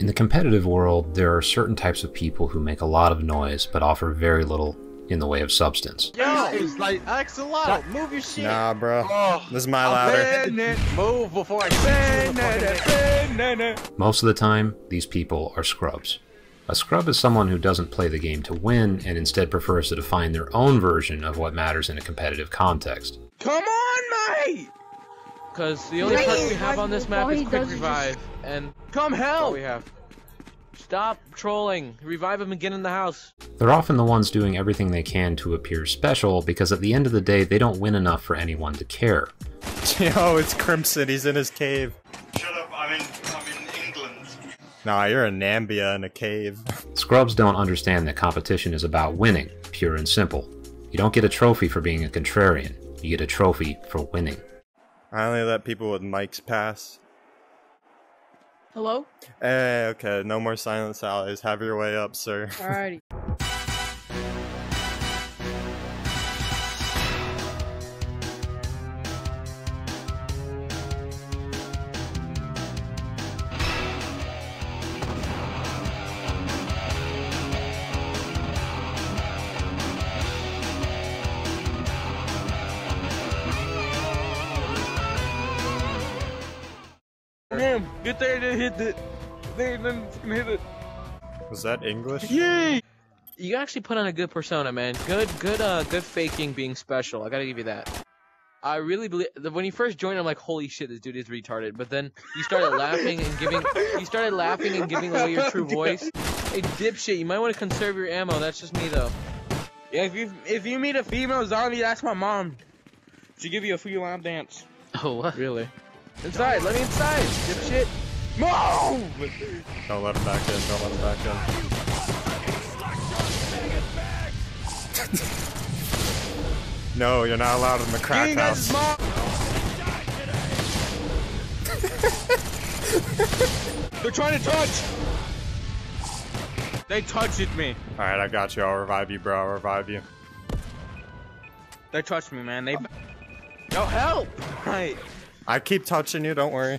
In the competitive world, there are certain types of people who make a lot of noise but offer very little in the way of substance. Yo, it's like Axolotl, move your shit. Nah, bro. Oh, This is my ladder. bend it, move before I bend it, bend it. Most of the time, these people are scrubs. A scrub is someone who doesn't play the game to win and instead prefers to define their own version of what matters in a competitive context. Come on, mate. Because the only Wait, perk we have on this map all is quick does is revive, and Come that's all help. we have. Stop trolling. Revive him and get in the house. They're often the ones doing everything they can to appear special because at the end of the day, they don't win enough for anyone to care. Yo, it's Crimson. He's in his cave. Shut up, I'm in, I'm in England. Nah, you're in Nambia in a cave. Scrubs don't understand that competition is about winning, pure and simple. You don't get a trophy for being a contrarian, you get a trophy for winning. I only let people with mics pass. Hello? Hey, okay, no more silent sallies. Have your way up, sir. Alrighty. get there to hit it. There, then fucking hit it. Was that English? Yay! You actually put on a good persona, man. Good, good, uh, good faking being special. I gotta give you that. I really believe when you first joined, I'm like, holy shit, this dude is retarded. But then you started laughing and giving, you started laughing and giving away your true voice. Hey, dipshit, you might want to conserve your ammo. That's just me, though. Yeah, if you if you meet a female zombie, that's my mom. She give you a free lap dance. Oh, what? Really? Inside, let me inside, dipshit. Move! Don't let him back in. Don't let him back in. no, you're not allowed in the crack King house. They're trying to touch. They touched me. Alright, I got you. I'll revive you, bro. I'll revive you. They touched me, man. They. Yo, help! Right. I keep touching you. Don't worry.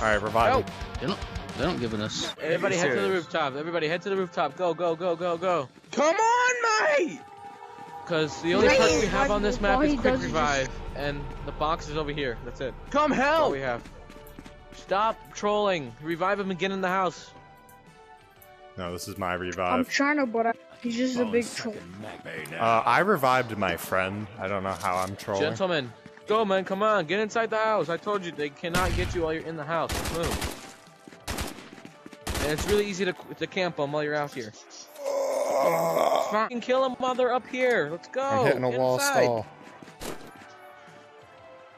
Alright, revive Help! They don't, they don't give us. Everybody head to the rooftop. Everybody head to the rooftop. Go, go, go, go, go. Come on, mate! Because the only Wait, perk we have on this map all is quick does is revive, and the box is over here. That's it. Come That's all help! we have. Stop trolling. Revive him and get in the house. No, this is my revive. I'm trying to, but I, he's just a big troll. Uh, I revived my friend. I don't know how I'm trolling. Gentlemen, go, man. Come on. Get inside the house. I told you they cannot get you while you're in the house. Let's move. And it's really easy to, to camp them while you're out here. Fucking kill them while they're up here. Let's go. I'm hitting a Get wall inside. stall.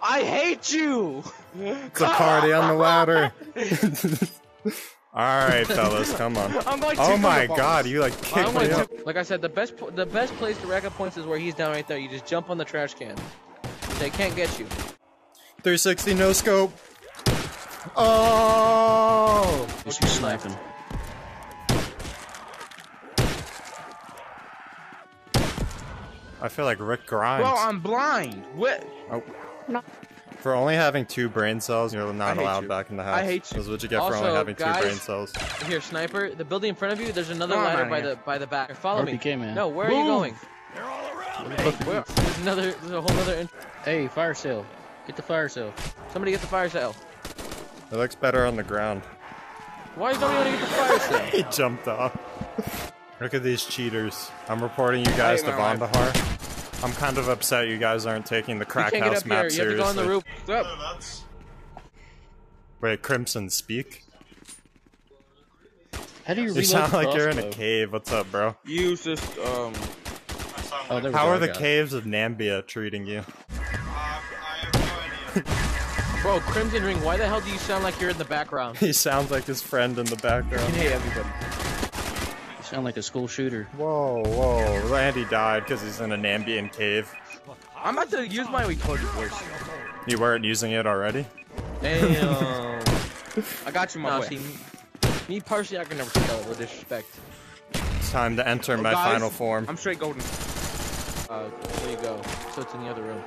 I hate you! It's a party on the ladder. Alright, fellas, come on. I'm going Oh my the god, you like I'm kicked gonna me up. like I said, the best the best place to rack up points is where he's down right there. You just jump on the trash can. They can't get you. 360 no scope. Oh! Just be sniping. I feel like Rick Grimes. Well, I'm blind. What? Oh. For only having two brain cells, you're not allowed you. back in the house. I hate you. That's what you get for only having two brain cells. Here, sniper. The building in front of you. There's another Come ladder by yeah. the by the back. Follow me. Man. No, where are you going? Where? There's another. There's a whole other. In- Hey, fire sale. Get the fire sale. Somebody get the fire sale. It looks better on the ground. Why is nobody gonna get the fire sale? He jumped off. Look at these cheaters. I'm reporting you guys to my life. Vandahar. I'm kind of upset you guys aren't taking the You crack can't get house up map here. You have to go on the roof. What's up? Wait, Crimson, speak? How do you You sound like you're in a cave. What's up, bro? Use this, um... I sound Oh, there we How go, are the got caves of Nambia treating you? Um, I have no idea. Bro, Crimson Ring. Why the hell do you sound like you're in the background? He sounds like his friend in the background. Hey, everybody. You sound like a school shooter. Whoa, whoa. Randy died because he's in a Nambian cave. I'm about to use my retarded voice. You weren't using it already? Damn. I got you, my No, boy. see, me, me personally, I can never tell with disrespect. It's time to enter oh, my Oh, guys, final form. I'm straight golden. Uh, there you go. So it's in the other room.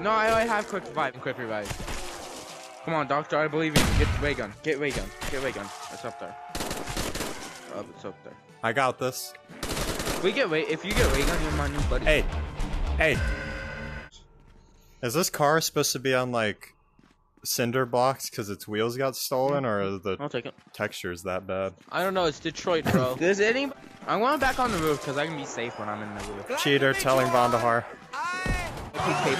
No, I, I have quick revive. And quick revive. Come on, doctor, I believe in you. Get the ray gun. Get ray gun. Get ray gun. It's up there. Oh, it's up there. I got this. We get ray. If you get ray gun, you're my new buddy. Hey, hey. Is this car supposed to be on like cinder blocks because its wheels got stolen, or are the I'll take it. textures that bad? I don't know. It's Detroit, bro. Does any? I'm going back on the roof because I can be safe when I'm in the roof. Cheater telling Vandahar. Okay.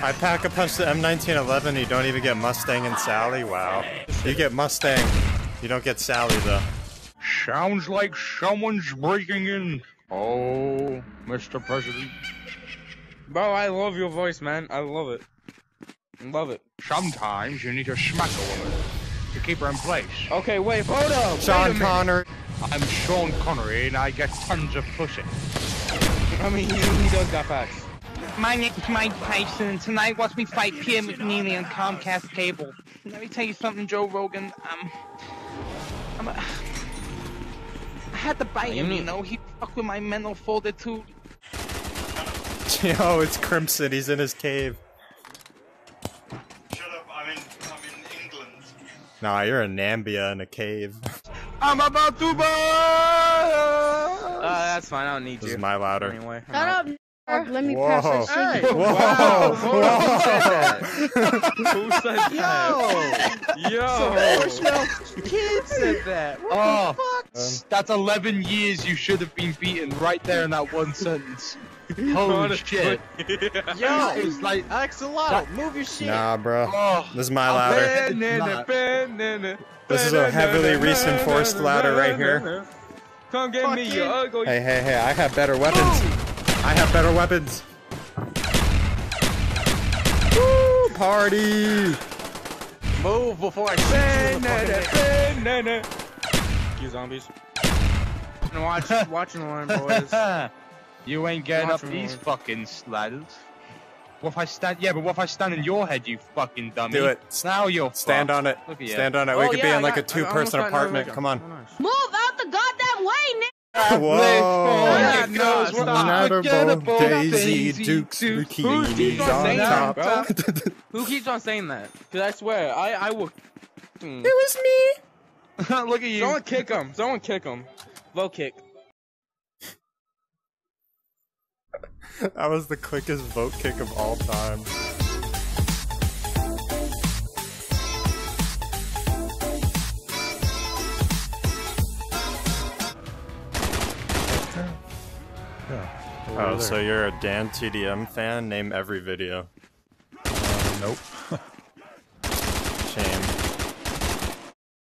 I pack a punch the M1911. You don't even get Mustang and Sally. Wow. You get Mustang. You don't get Sally though. Sounds like someone's breaking in. Oh, Mr. President. Bro, I love your voice, man. I love it. Love it. Sometimes you need to smack a woman to keep her in place. Okay, wait, hold up. Sean wait a minute. Connor. I'm Sean Connery and I get tons of pussy. I mean, he, he does got facts. My name's Mike Tyson, and tonight watch me fight Pierre McNeeley on Comcast Cable. Let me tell you something, Joe Rogan. Um, I'm a, I had to bite him, you know. He fucked with my mental fortitude. Yo, it's Crimson. He's in his cave. Shut up, I'm in, I'm in England. Nah, you're in Nambia in a cave. I'm about to burn. Uh, that's fine. I don't need This you. is my louder. Anyway. Shut out. up. nerd. Let me Whoa. pass that shit. Whoa! Wow. Whoa! Who said that? Yo. Kid said that. What Oh, the fuck? that's 11 years you should have been beaten right there in that one sentence. Holy shit. Yo. It's like, Axolotl, move your shit. Nah, bro. oh, This is my ladder. This is a heavily reinforced ladder right here. Come get me, you ugly. Hey, hey, hey! I have better weapons. I have better weapons. Woo! Party! Move before I shoot you. motherfucker. You zombies. And watch, watching the line, boys. you ain't getting up these boy. fucking ladders. What if I stand? Yeah, but what if I stand in your head, you fucking dummy? Do it. Now you're Stand fucked. on it. Look at you. Stand on it. Oh, we could be in like I a got- I two-person apartment. Come on. Oh, nice. Move out the goddamn way, Nick. Whoa! Yeah, no, Girls, stop. we're Unforgettable unforgettable Daisy Daisy Dukes Dukes. bikinis keeps on on saying top. that, Who keeps on saying that? Cause I swear, I I will. Hmm. was me. Look at you. Someone kick him. Someone kick him. Vote kick. That was the quickest vote kick of all time. Oh, so you're a DanTDM fan? Name every video. Nope.